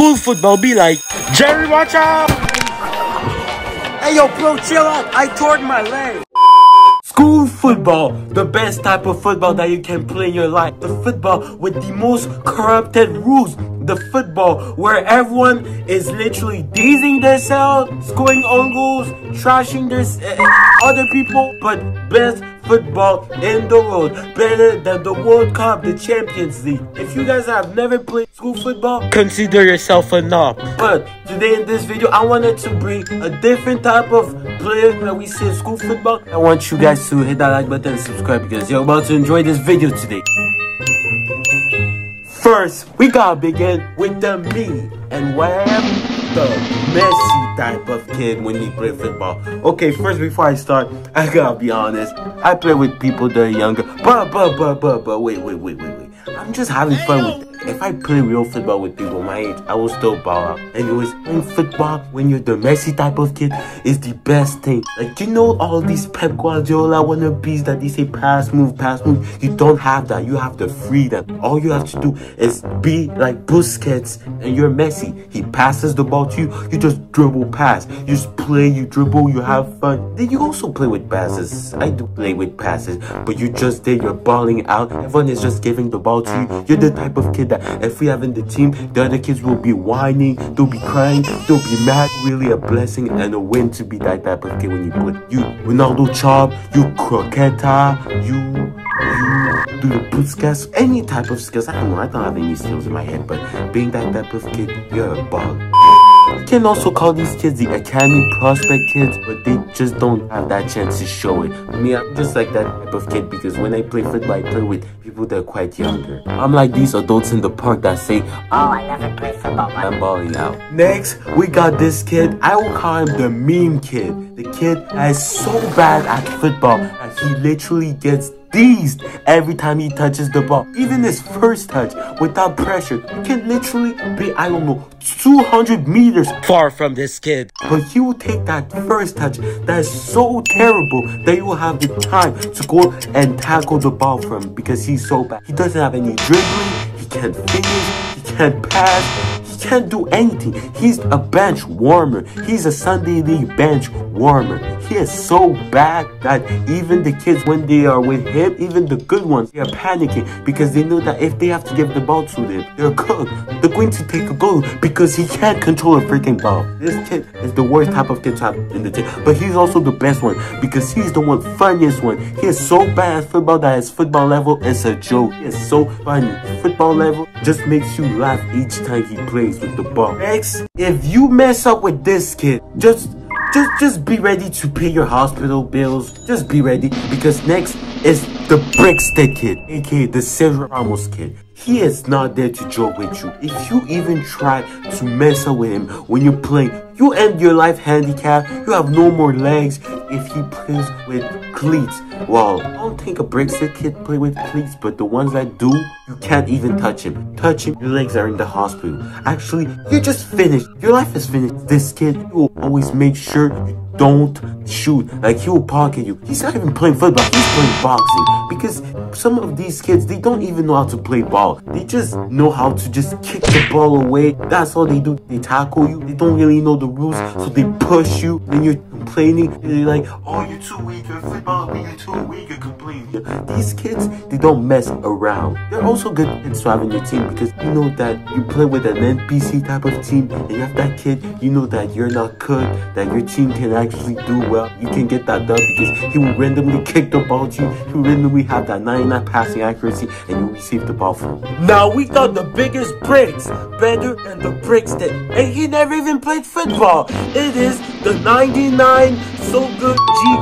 School football be like, Jerry, watch out! Hey yo, bro, chill out. I tore my leg. School football, the best type of football that you can play in your life. The football with the most corrupted rules. The football where everyone is literally dazing themselves, scoring on goals, trashing their uh, other people, but best football in the world. Better than the World Cup, the Champions League. If you guys have never played school football, consider yourself a knob. But today in this video, I wanted to bring a different type of player that we see in school football. I want you guys to hit that like button and subscribe because you're about to enjoy this video today. First, we gotta begin with the me and Wham, the Messi type of kid when he play football. Okay, first before I start, I gotta be honest. I play with people that are younger, but but but but but wait wait wait wait wait. I'm just having fun with if I play real football with people my age, I will still ball out. Anyways, playing football when you're the Messi type of kid is the best thing. Like, you know all these Pep Guardiola wannabes that they say pass, move, pass, move. You don't have that. You have the freedom. All you have to do is be like Busquets and you're Messi. He passes the ball to you, you just dribble pass. You just play, you dribble, you have fun. Then you also play with passes. I do play with passes, but you just there, you're balling out. Everyone is just giving the ball to you. You're the type of kid that if we have in the team, the other kids will be whining, they'll be crying, they'll be mad. Really a blessing and a win to be that type of kid when you put you Ronaldo Chop, you Croqueta, you you do the Busquets, any type of skills. I don't know, I don't have any skills in my head, but being that type of kid, you're a bug. You can also call these kids the academy prospect kids, but they just don't have that chance to show it. Me, I'm just like that type of kid because when I play football, I play with people that are quite younger. I'm like these adults in the park that say, Oh, I never played football, I'm balling out. Next, we got this kid. I will call him the meme kid. The kid is so bad at football that he literally gets dazed every time he touches the ball. Even his first touch without pressure he can literally be, I don't know, 200 meters far from this kid. But he will take that first touch that is so terrible that you will have the time to go and tackle the ball from because he's so bad. He doesn't have any dribbling, he can't finish, he can't pass, he can't do anything. He's a bench warmer. He's a Sunday league bench warmer. He is so bad that even the kids, when they are with him, even the good ones, they are panicking because they know that if they have to give the ball to them, they're cooked. They're going to take a goal because he can't control a freaking ball. This kid is the worst type of kid have in the team, but he's also the best one because he's the one funniest one. He is so bad at football that his football level is a joke. He is so funny. Football level just makes you laugh each time he plays with the ball. Next, if you mess up with this kid, just just just be ready to pay your hospital bills. Just be ready because next is the Brickstead kid, aka the Sergio Ramos kid. He is not there to joke with you. If you even try to mess up with him when you play, you end your life handicapped. You have no more legs if he plays with cleats. Well, I don't think a Brexit kid play with cleats, but the ones that do, you can't even touch him. Touch him, your legs are in the hospital. Actually, you're just finished. Your life is finished. This kid will always make sure you don't shoot. Like he will pocket you. He's not even playing football. He's playing boxing. Because some of these kids, they don't even know how to play ball. They just know how to just kick the ball away. That's all they do. They tackle you. They don't really know the rules. So they push you. Then you're complaining. They're like, oh, you're too weak. You're football. You're too weak. You're complaining. These kids, they don't mess around. They're also good kids to in your team because you know that you play with an NPC type of team and you have that kid, you know that you're not good, that your team can actually do well. You can get that done because he will randomly kick the ball to you. He will randomly have that 99 passing accuracy and you receive the ball from him. Now we got the biggest bricks, better and the breaks that, and he never even played football. It is the 99 so good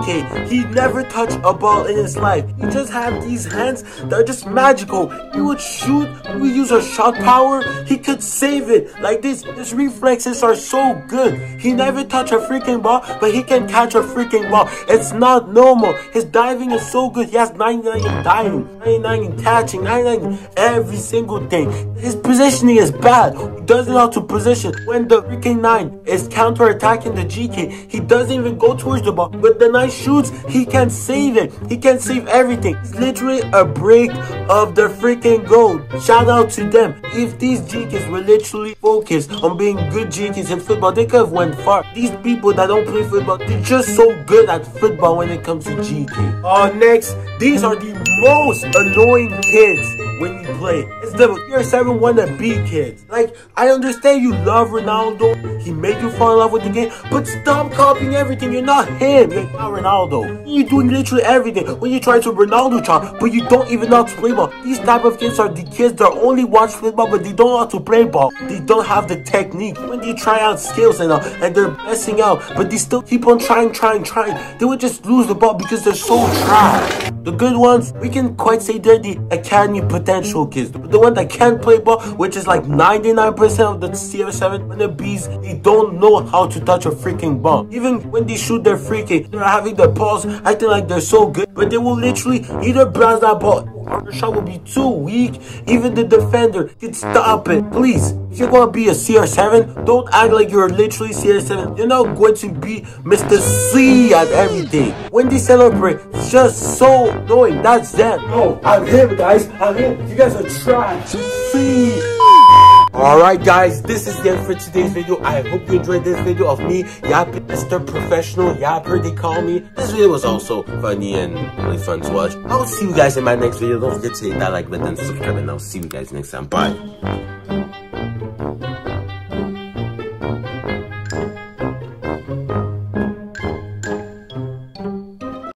He never touched a ball in his life. He just had these hands that are just magical. He would shoot, we use a shot power, he could save it. Like this, his reflexes are so good. He never touched a freaking ball, but he can catch a freaking ball. It's not normal. His diving is so good. He has 99 in diving, 99 in catching, 99 in every single thing. His positioning is bad. He doesn't know how to position. When the freaking 9 is counter attacking the GK, he doesn't even go towards the ball. But the night shoots, he can save it. He can save everything. It's literally a break of the freaking goal. Shout out to them. If these GKs were literally focused on being good GKs in football, they could have went far. These people that don't play football, they're just so good at football when it comes to GK. Uh, next, these are the most annoying kids when you play. It's the year 7 wannabe kids. Like, I understand you love Ronaldo. He made you fall in love with the game. But stop copying everything. You're not him. You're not Ronaldo. You're doing literally everything. When you try to Ronaldo try, but you don't even know how to play ball. These type of kids are the kids that only watch football, but they don't know how to play ball. They don't have the technique. When they try out skills and, uh, and they're messing out, but they still keep on trying, trying, trying. They would just lose the ball because they're so trash. The good ones, we can quite say they're the academy potential kids. But the one that can't play ball, which is like 99% of the CR7 when the bees, they don't know how to touch a freaking ball. Even when they shoot their free kick, they're having their balls acting like they're so good, but they will literally either blast that ball or the shot will be too weak. Even the defender can stop it. Please, if you're gonna be a CR7, don't act like you're literally CR7. You're not going to be Mr. C at everything. When they celebrate, it's just so annoying. That's that. No, I'm him, guys. I'm him. You guys are trash. C. Alright guys, this is the end for today's video. I hope you enjoyed this video of me yapping, Mr. Professional Yapper they call me. This video was also funny and really fun to watch. I'll see you guys in my next video. Don't forget to hit that like button, and subscribe, and I'll see you guys next time. Bye.